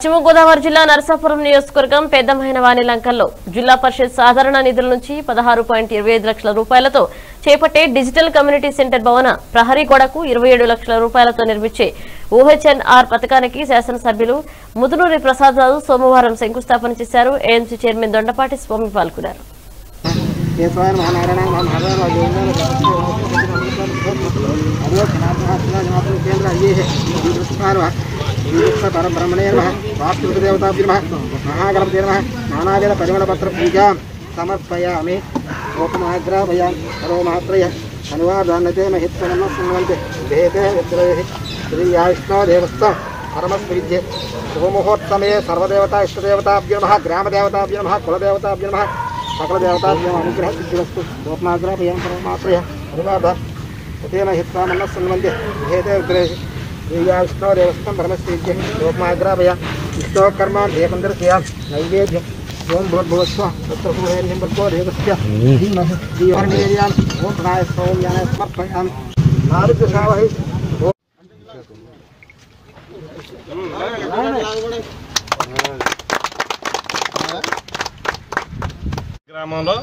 పశ్చిమ గోదావరి జిల్లా నరసాపురం నియోజకవర్గం పెద్దమైన వాణిలంకల్లో జిల్లా పరిషత్ సాధారణ నిధుల నుంచి పదహారు పాయింట్ ఇరవై ఐదు లక్షల రూపాయలతో చేపట్టే డిజిటల్ కమ్యూనిటీ సెంటర్ భవన ప్రహరీ గోడకు ఇరవై ఏడు లక్షల రూపాయలతో నిర్మించే ఓహెచ్ఎన్ఆర్ పథకానికి శాసనసభ్యులు ముదునూరి ప్రసాద్ రావు సోమవారం శంకుస్థాపన చేశారు ఏఎంసీ చైర్మన్ దొండపాటి స్వామి పాల్గొన్నారు ब्रह्मणे नमः। वास्तुदेवताभ्य नमः। महागणपते नमः। नानाविधपरिमणपत्रपूजां समर्पयामि। लोकमाग्राभयान् सर्वमात्रयः अनुवादान्नते महित्वन्न शृण्वन्ति। भेदे विद्रवेः श्रीयाविष्णोदेवस्थ परमस्मृज्ये शुभमुहूर्तसमये सर्वदेवता इष्टदेवताभ्यो नमः। ग्रामदेवताभ्यो नमः। कुलदेवताभ्यो नमः। सकलदेवताभ्यो अनुग्रहसिद्धिरस्तु लोकमाग्राभयान् सर्वमात्रयः अनुवाद। उतेन हित्वामन्न शृण्वन्ति। भेदे विद्रवेः అనువాద ఉదయన హిత్వామన్న సన్వంతి భేదే విగ్రహి శ్రీయా విష్ణో దేవస్థం పరమశ్రీజ్య గోపమాగ్రాభయ విష్ణో కర్మ దేవందరస్య నైవేద్యం ఓం భూర్భువస్వ తత్వహేర్యం భర్గో దేవస్య ధీమహి శ్రీవర్ణేర్యాన్ ఓం ప్రణాయ సౌమ్యాయ సమర్పయామి నాలుగు సావహి ఓం గ్రామంలో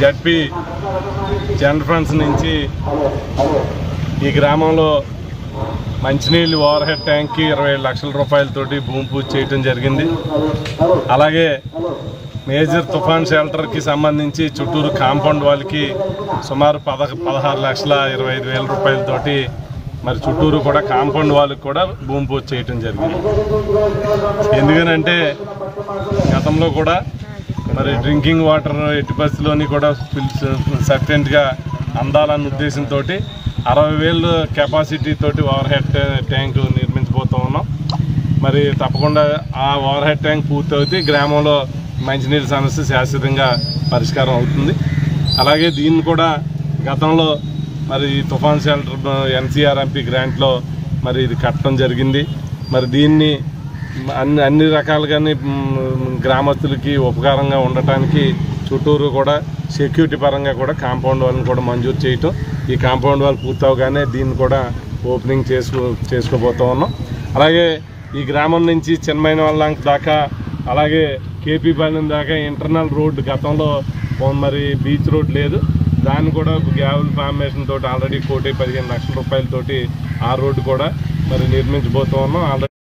జడ్పీ జనరల్ ఫండ్స్ నుంచి ఈ గ్రామంలో మంచినీళ్ళు ఓవర్ హెడ్ ట్యాంక్కి ఇరవై లక్షల రూపాయలతోటి భూమి పూజ చేయటం జరిగింది. అలాగే మేజర్ తుఫాన్ షెల్టర్కి సంబంధించి చుట్టూరు కాంపౌండ్ వాళ్ళకి సుమారు పద పదహారు లక్షల ఇరవై ఐదు వేల రూపాయలతోటి మరి చుట్టూరు కూడా కాంపౌండ్ వాళ్ళకి కూడా భూమి పూజ చేయటం జరిగింది. ఎందుకనంటే గతంలో కూడా మరి డ్రింకింగ్ వాటర్ ఎట్టి పరిస్థితిలోని కూడా సఫిషియెంట్గా అందాలన్న ఉద్దేశంతో అరవై వేలు కెపాసిటీ తోటి ఓవర్ హెడ్ ట్యాంక్ నిర్మించబోతూ ఉన్నాం. మరి తప్పకుండా ఆ ఓవర్ హెడ్ ట్యాంక్ పూర్తవుతే గ్రామంలో మంచినీటి సమస్య శాశ్వతంగా పరిష్కారం అవుతుంది. అలాగే దీన్ని కూడా గతంలో మరి తుఫాన్ షెల్టర్ ఎన్సీఆర్ఎంపీ గ్రాంట్లో మరి ఇది కట్టడం జరిగింది. మరి దీన్ని అన్ని అన్ని రకాలుగానే గ్రామస్తులకి ఉపకారంగా ఉండటానికి చుట్టూరు కూడా సెక్యూరిటీ పరంగా కూడా కాంపౌండ్ వాళ్ళని కూడా మంజూరు చేయటం. ఈ కాంపౌండ్ వాళ్ళు పూర్తవగానే దీన్ని కూడా ఓపెనింగ్ చేసుకో చేసుకోబోతూ ఉన్నాం. అలాగే ఈ గ్రామం నుంచి చిన్నమైన వాళ్ళ దాకా అలాగే కేపీ బాలెం దాకా ఇంటర్నల్ రోడ్డు గతంలో మరి బీచ్ రోడ్ లేదు. దాన్ని కూడా గ్యావల్ ఫార్మేషన్ తోటి ఆల్రెడీ కోటి పదిహేను లక్షల రూపాయలతోటి ఆ రోడ్డు కూడా మరి నిర్మించబోతూ ఉన్నాం. ఆల్రెడీ